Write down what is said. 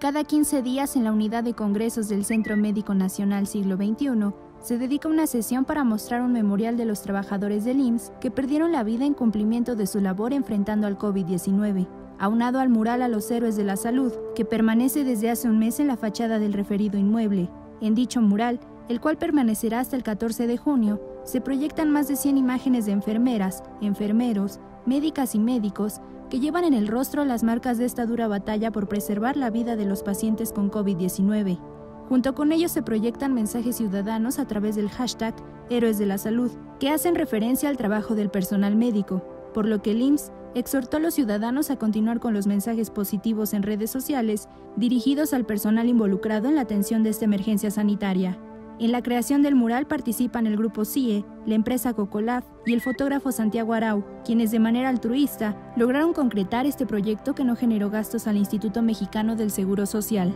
Cada 15 días en la unidad de congresos del Centro Médico Nacional Siglo XXI se dedica una sesión para mostrar un memorial de los trabajadores del IMSS que perdieron la vida en cumplimiento de su labor enfrentando al COVID-19, aunado al mural a los héroes de la salud, que permanece desde hace un mes en la fachada del referido inmueble. En dicho mural, el cual permanecerá hasta el 14 de junio, se proyectan más de 100 imágenes de enfermeras, enfermeros, médicas y médicos que llevan en el rostro las marcas de esta dura batalla por preservar la vida de los pacientes con COVID-19. Junto con ellos se proyectan mensajes ciudadanos a través del hashtag Héroes de la Salud, que hacen referencia al trabajo del personal médico, por lo que el IMSS exhortó a los ciudadanos a continuar con los mensajes positivos en redes sociales dirigidos al personal involucrado en la atención de esta emergencia sanitaria. En la creación del mural participan el grupo CIE, la empresa Cocolab y el fotógrafo Santiago Arau, quienes de manera altruista lograron concretar este proyecto que no generó gastos al Instituto Mexicano del Seguro Social.